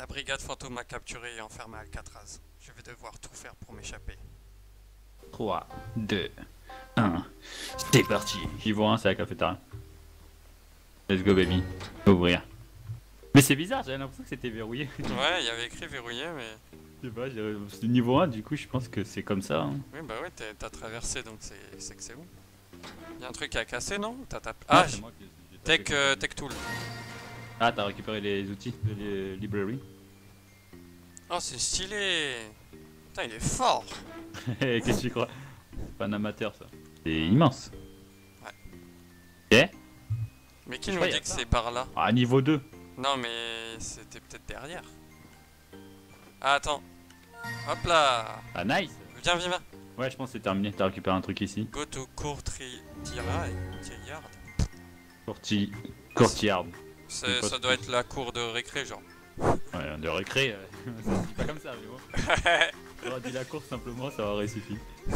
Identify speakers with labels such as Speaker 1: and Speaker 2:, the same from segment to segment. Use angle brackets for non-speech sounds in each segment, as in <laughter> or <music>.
Speaker 1: La brigade fantôme m'a capturé et enfermé à Alcatraz. Je vais devoir tout faire pour m'échapper.
Speaker 2: 3, 2, 1. C'est parti. Niveau 1, c'est la cafétéria. Let's go, baby. Ouvrir. Mais c'est bizarre, j'avais l'impression que c'était verrouillé. <laughs>
Speaker 1: Ouais, il y avait écrit verrouillé, mais.
Speaker 2: Je sais pas, c'est niveau 1, du coup, je pense que c'est comme ça. hein.
Speaker 1: Oui, bah ouais, t'as traversé donc c'est que c'est bon. Y'a un truc à casser, non? T'as tapé. Ah, tech, euh, tech Tool.
Speaker 2: Ah, t'as récupéré les outils de les library.
Speaker 1: Oh, c'est stylé Putain, il est fort <laughs>
Speaker 2: Qu'est-ce que tu crois? Pas un amateur, ça. C'est immense.
Speaker 1: Mais qui nous dit que c'est par là?
Speaker 2: Ah, niveau 2.
Speaker 1: Non, mais c'était peut-être derrière. Ah, attends. Hop là
Speaker 2: Ah, nice
Speaker 1: Viens, viens, viens.
Speaker 2: Ouais, je pense que c'est terminé. T'as récupéré un truc ici.
Speaker 1: Go to court tri tira.
Speaker 2: Courti... Courtiard.
Speaker 1: Ça doit être la cour de récré, genre.
Speaker 2: Ouais, de récré. euh, <laughs> ça se dit pas comme ça, mais bon. <laughs> J'aurais dit la course simplement, ça aurait suffi. <laughs>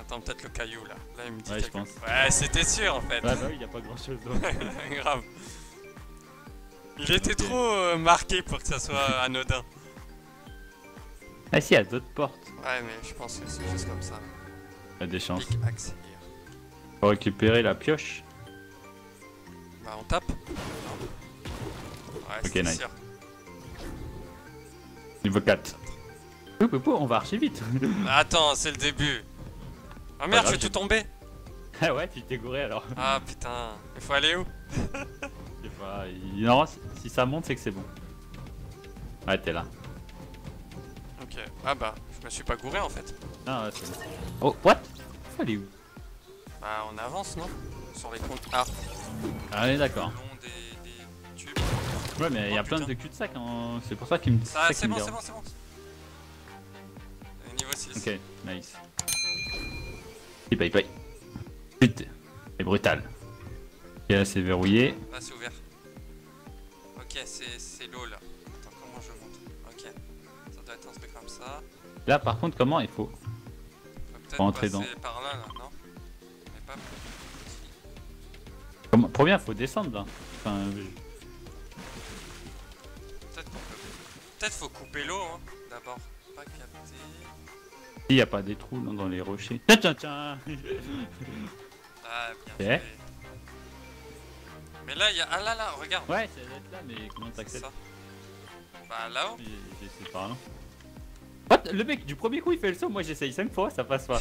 Speaker 1: Attends, peut-être le caillou là. Là, il me dit
Speaker 2: Ouais, je pense.
Speaker 1: Ouais, c'était sûr en fait.
Speaker 2: Ouais, bah oui, y a pas grand chose.
Speaker 1: Grave. Il était trop euh, marqué pour que ça soit anodin.
Speaker 2: Ah, si, y a d'autres portes.
Speaker 1: Ouais, mais je pense que c'est juste comme ça.
Speaker 2: Y a des chances. Faut récupérer la pioche.
Speaker 1: Bah, on tape Non. Ouais,
Speaker 2: Ok,
Speaker 1: c'était
Speaker 2: nice.
Speaker 1: sûr.
Speaker 2: Niveau 4. Ouh, poup, poup, on va archi vite. <laughs>
Speaker 1: Attends, c'est le début. Oh merde, je vais tout tomber.
Speaker 2: ah ouais, tu t'es gouré alors.
Speaker 1: Ah putain, il faut aller où?
Speaker 2: Je sais pas. il- Non, si- si ça monte, c'est que c'est bon. Ouais, t'es là.
Speaker 1: Ok. Ah bah, je me suis pas gouré en fait.
Speaker 2: Ah ouais, c'est bon. Oh, what? Faut aller où?
Speaker 1: Bah, on avance, non? Sur les comptes. Ah,
Speaker 2: Ah, ouais, d'accord. Ouais, mais il y a plein de cul-de-sac. Hein. C'est pour ça qu'il me.
Speaker 1: Ça,
Speaker 2: qui
Speaker 1: c'est bon, c'est
Speaker 2: dérange.
Speaker 1: bon, c'est bon. Niveau 6.
Speaker 2: Ok, nice. Il paye, paye. Putain, c'est brutal. Et là, c'est verrouillé.
Speaker 1: Là, c'est ouvert. Ok, c'est l'eau là. Attends, comment je monte? Ok. Ça doit être un truc comme ça.
Speaker 2: Là, par contre, comment il faut
Speaker 1: Faut
Speaker 2: entrer dans.
Speaker 1: par là, là, non? Mais pas plus.
Speaker 2: Bien, faut descendre là. Enfin, je-
Speaker 1: Peut-être peut. Faut couper l'eau, hein, d'abord. Pas capter.
Speaker 2: il y a pas des trous non, dans les rochers. Tiens, tiens, tiens
Speaker 1: Ah, bien fait. Mais là, il y a. Ah là, là, regarde.
Speaker 2: Ouais, être là, mais comment
Speaker 1: C'est
Speaker 2: t'accèdes.
Speaker 1: Bah là-haut.
Speaker 2: J'ai essayé par là. What? Le mec, du premier coup, il fait le saut. Moi, j'essaye 5 fois, ça passe pas.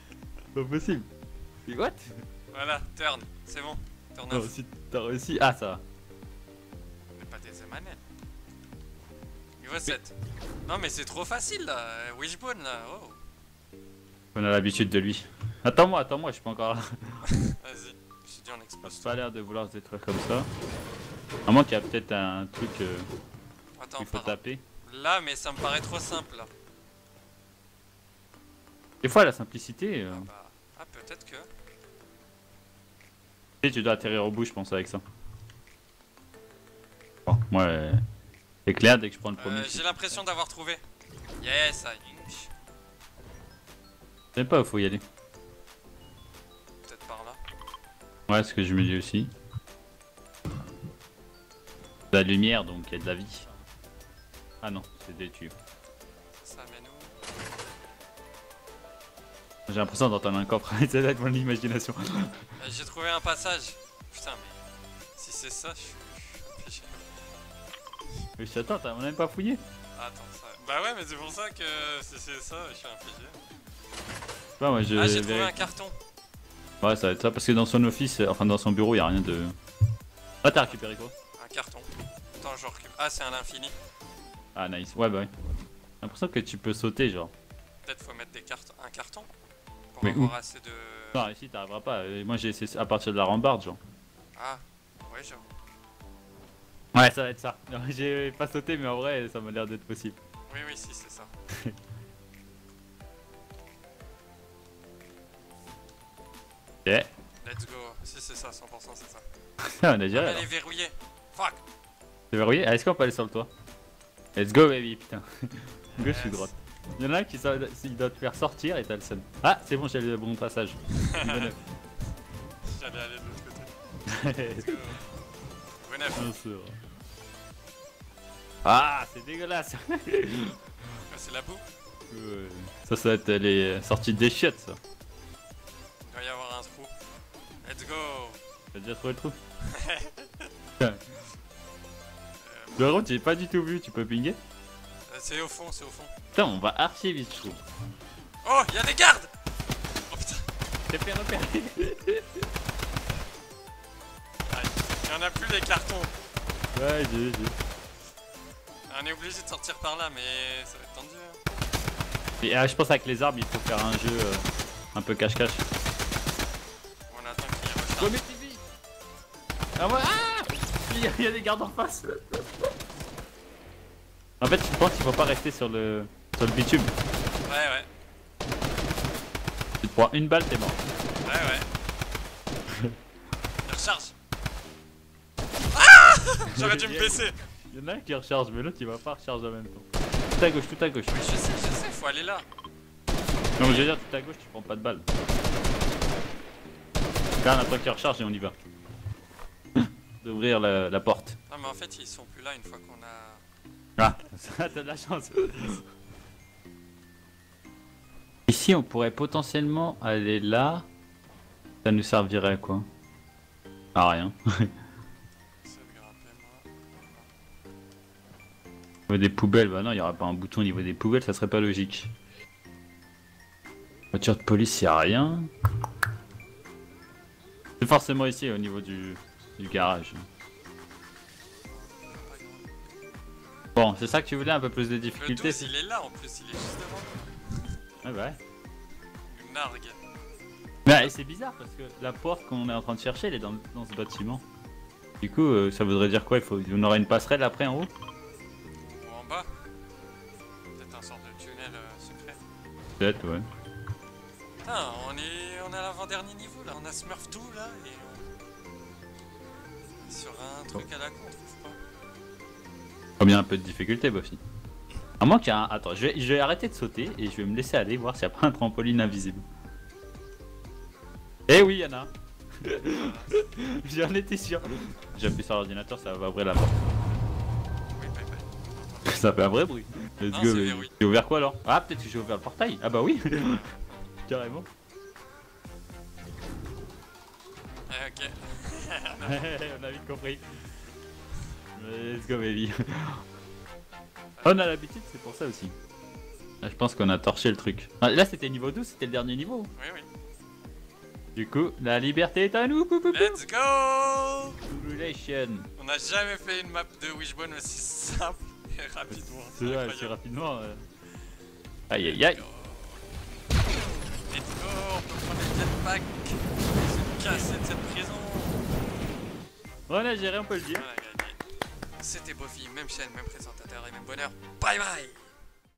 Speaker 2: <laughs> pas possible. Mais what?
Speaker 1: Voilà, turn. C'est bon.
Speaker 2: T'as
Speaker 1: off.
Speaker 2: réussi, t'as réussi. Ah, ça va.
Speaker 1: Mais pas des manette. Niveau 7. Non, mais c'est trop facile là. Wishbone là. Oh.
Speaker 2: On a l'habitude de lui. Attends-moi, attends-moi, je suis pas encore là. <laughs>
Speaker 1: Vas-y. Je te dis, on
Speaker 2: a pas l'air de vouloir se détruire comme ça. À moins qu'il y a peut-être un truc euh,
Speaker 1: Attends,
Speaker 2: qu'il faut taper.
Speaker 1: Là, mais ça me paraît trop simple là.
Speaker 2: Des fois, la simplicité, euh,
Speaker 1: Ah, bah. Ah, peut-être que.
Speaker 2: Tu sais, tu dois atterrir au bout, je pense, avec ça. Bon, moi, euh, c'est clair, dès que je prends le premier.
Speaker 1: Euh,
Speaker 2: c'est-
Speaker 1: J'ai l'impression d'avoir trouvé. Yes, I
Speaker 2: sais pas où faut y aller.
Speaker 1: Peut-être par là.
Speaker 2: Ouais, ce que je me dis aussi. De la lumière, donc il y a de la vie. Ah non, c'est des tuyaux. J'ai l'impression d'entendre un coffre. c'est là de mon imagination.
Speaker 1: Euh, J'ai trouvé un passage. Putain, mais. Si c'est ça, je suis. je piégé.
Speaker 2: Mais attends, t'as- on même pas fouillé.
Speaker 1: Attends, ça. Bah ouais, mais c'est pour ça que si c'est ça, je suis un piégé.
Speaker 2: Ouais, moi, je
Speaker 1: Ah, j'ai trouvé un carton.
Speaker 2: Ouais, ça va être ça, parce que dans son office, enfin dans son bureau, y a rien de. Ah, t'as récupéré quoi
Speaker 1: Un carton. Attends, je recule. Ah, c'est un infini.
Speaker 2: Ah, nice. Ouais, bah ouais. J'ai l'impression que tu peux sauter, genre.
Speaker 1: Peut-être faut mettre des cartes, un carton pour
Speaker 2: Mais
Speaker 1: avoir assez de.
Speaker 2: Non, ici, t'arriveras pas. Moi, j'ai essayé à partir de la rambarde, genre.
Speaker 1: Ah, ouais, j'avoue.
Speaker 2: Ouais, ça va être ça. <laughs> J'ai pas sauté, mais en vrai, ça m'a l'air d'être possible.
Speaker 1: Oui, oui, si, c'est ça. <laughs>
Speaker 2: Yeah.
Speaker 1: Let's go. Si, c'est ça, 100%, c'est ça. <laughs>
Speaker 2: on a
Speaker 1: Ah,
Speaker 2: géré.
Speaker 1: elle est verrouillée. Fuck.
Speaker 2: C'est verrouillé? Ah, Est-ce qu'on peut aller sur le toit? Let's go, baby, putain. Gauche ou
Speaker 1: Yes.
Speaker 2: droite Il y en a un qui il doit te faire sortir et t'as le seum. Ah, c'est bon, j'ai le bon passage. <laughs>
Speaker 1: J'allais aller de l'autre côté. <laughs> Go.
Speaker 2: Ah, c'est dégueulasse.
Speaker 1: Ah, c'est la boue.
Speaker 2: Ça, ça va être les sorties des chiottes, ça.
Speaker 1: Il doit y avoir un trou. Let's go.
Speaker 2: T'as déjà trouvé le trou
Speaker 1: Euh,
Speaker 2: Le route, j'ai pas du tout vu, tu peux pinguer
Speaker 1: c'est au fond, c'est au fond.
Speaker 2: Putain, on va archi vite, je trouve.
Speaker 1: Oh, il y a des gardes Oh putain,
Speaker 2: T'es fait repérer <laughs>
Speaker 1: il y en a plus les cartons.
Speaker 2: Ouais, j'ai j'ai.
Speaker 1: On est obligé de sortir par là, mais ça va être tendu. hein.
Speaker 2: Et ah, je pense avec les arbres, il faut faire un jeu euh, un peu cache-cache.
Speaker 1: On attend qu'il recharge.
Speaker 2: Ah ouais Ah il y, a, il y a des gardes en face En fait, je pense qu'il faut pas rester sur le, sur le bitume.
Speaker 1: Ouais, ouais,
Speaker 2: Tu te prends une balle, t'es mort.
Speaker 1: ouais, ouais. Il recharge. Ah <laughs> J'aurais dû me baisser.
Speaker 2: Il y en a un qui recharge, mais l'autre il va pas recharger en même temps. Tout à gauche, tout à gauche.
Speaker 1: Oui, je sais, je sais, faut aller là.
Speaker 2: Non, mais je veux dire, tout à gauche, tu prends pas de balle. Là, on attend qu'il recharge et on y va. <laughs> D'ouvrir la, la porte.
Speaker 1: Non, mais en fait, ils sont plus là une fois qu'on a.
Speaker 2: Ah, ça, t'as de la chance. Ici, on pourrait potentiellement aller là. Ça nous servirait à quoi? À rien. <laughs> Au niveau des poubelles, bah non, il y aura pas un bouton au niveau des poubelles, ça serait pas logique. Voiture de police, y a rien. C'est forcément ici, au niveau du, du garage. Bon, c'est ça que tu voulais, un peu plus de
Speaker 1: Le
Speaker 2: difficulté
Speaker 1: 12, il est là en plus, il est juste devant.
Speaker 2: Ouais, bah ouais.
Speaker 1: Une nargue.
Speaker 2: Mais c'est bizarre parce que la porte qu'on est en train de chercher, elle est dans, dans ce bâtiment. Du coup, euh, ça voudrait dire quoi? Il faut, on aura une passerelle après en haut?
Speaker 1: Ou en bas. Peut-être un sort de tunnel euh, secret.
Speaker 2: Peut-être, ouais.
Speaker 1: Putain, on est, on est à l'avant-dernier niveau là, on a Smurf tout là et on... Sur un truc à la con, on trouve pas.
Speaker 2: Faut bien un peu de difficulté, Buffy. À moins qu'il y ait un. Attends, je vais, je vais arrêter de sauter et je vais me laisser aller voir s'il n'y a pas un trampoline invisible. Eh oui, y'en a un. J'en étais sûr. J'appuie sur l'ordinateur, ça va ouvrir la porte.
Speaker 1: Oui, bye bye.
Speaker 2: Ça fait un vrai bruit. Let's
Speaker 1: Non,
Speaker 2: go. J'ai ouvert quoi alors? Ah, peut-être que j'ai ouvert le portail. Ah bah oui. <laughs> Carrément.
Speaker 1: Eh, ok. <laughs>
Speaker 2: on a vite compris. Let's go baby. <laughs> on a l'habitude, c'est pour ça aussi. Là, je pense qu'on a torché le truc. Ah, Là, c'était niveau 12, c'était le dernier niveau.
Speaker 1: Oui, oui.
Speaker 2: Du coup, la liberté est à nous. pou, pou, pou.
Speaker 1: Let's go. On n'a jamais fait une map de Wishbone aussi simple et rapidement.
Speaker 2: C'est vrai, c'est rapidement. euh. Aïe aïe aïe.
Speaker 1: Let's go, on peut prendre le jetpack. Se casser de cette prison.
Speaker 2: On a géré, on peut le dire.
Speaker 1: C'était Buffy, même chaîne, même présentateur et même bonheur. Bye bye